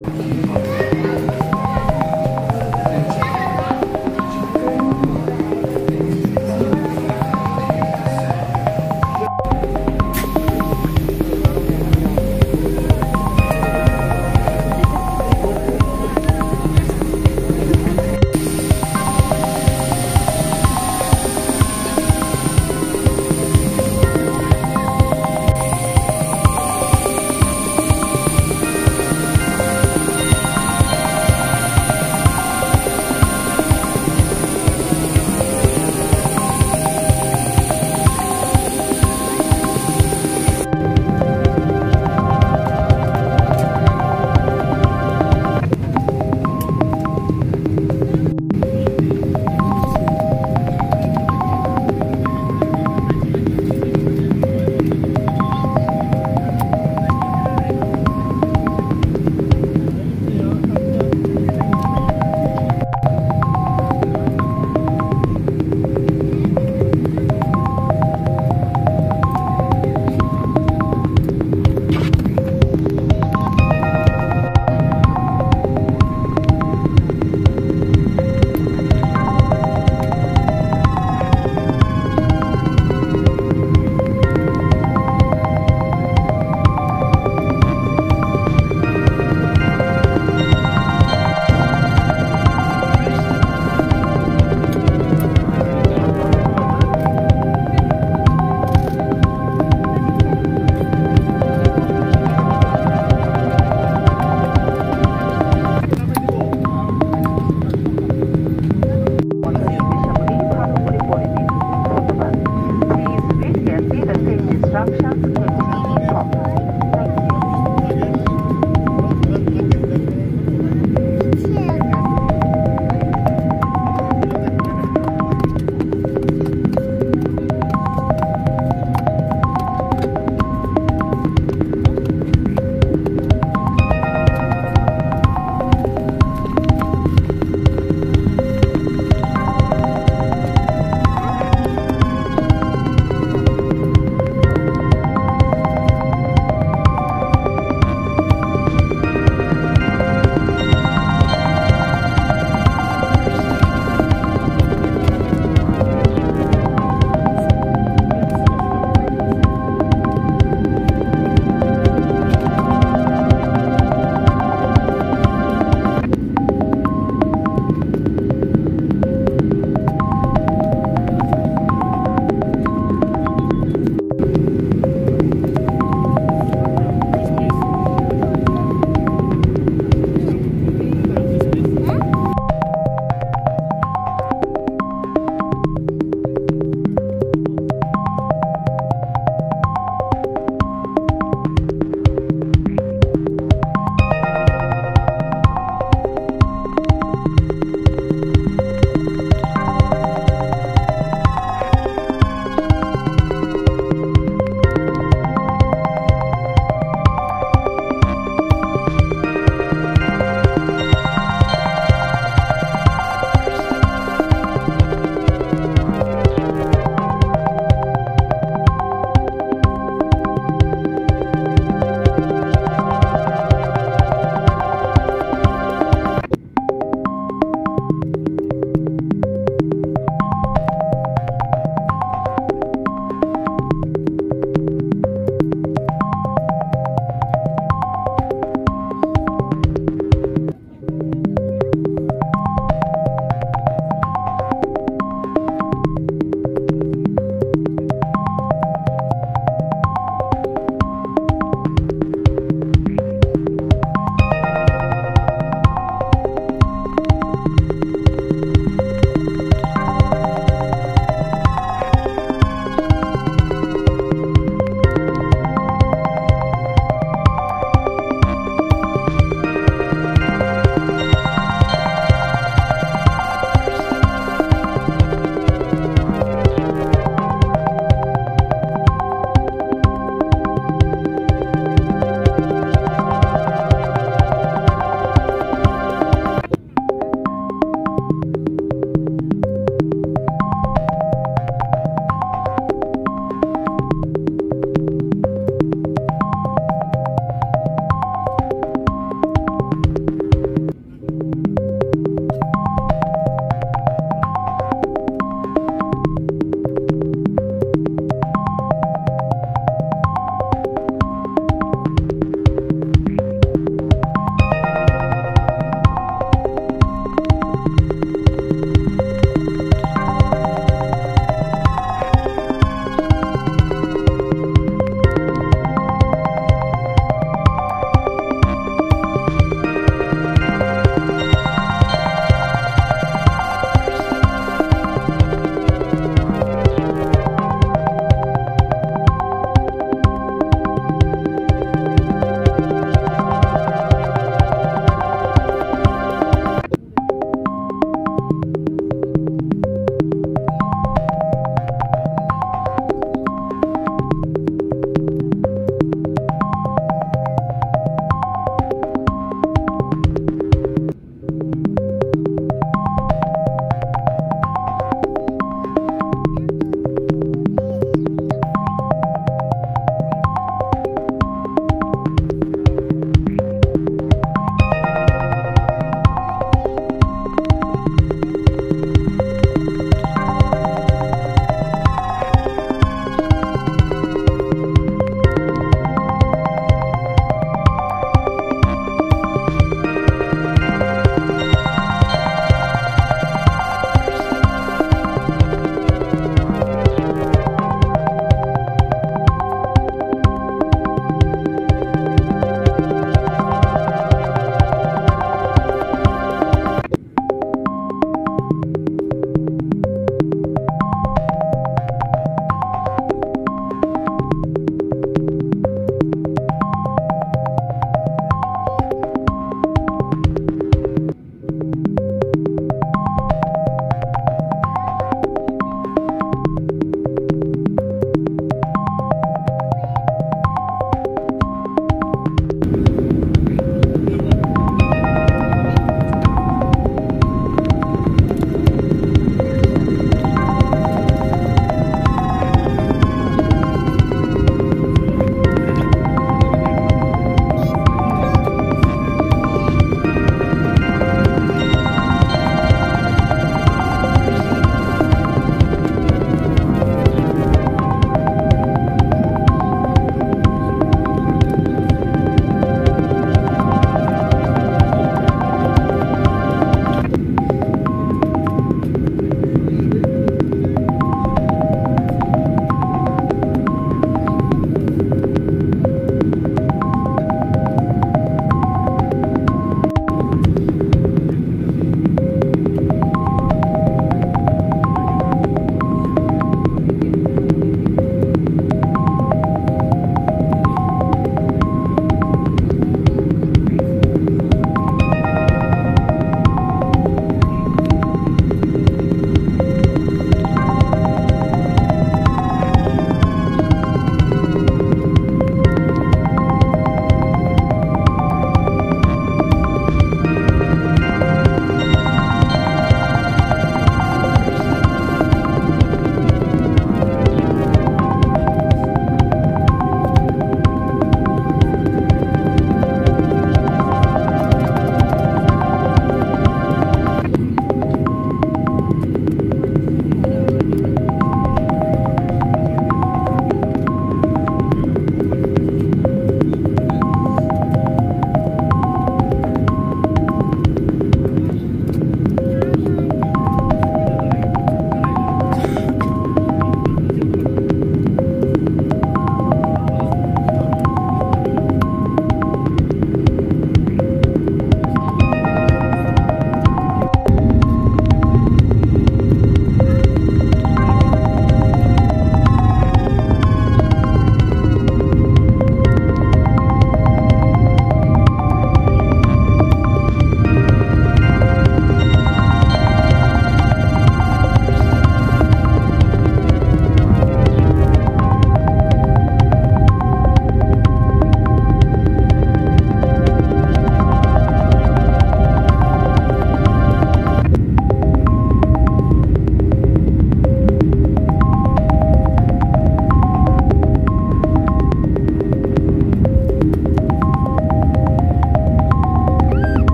Thank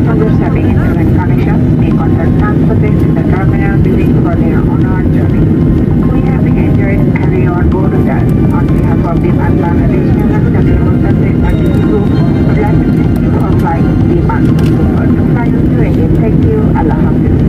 Passengers having internet connection may contact transportation in the terminal building for their onward journey. We have enjoyed having you board with us. On behalf of Biman Bangladesh and the National Service Group, we would like to thank you for flying To fly you Thank you. Allah Hafiz.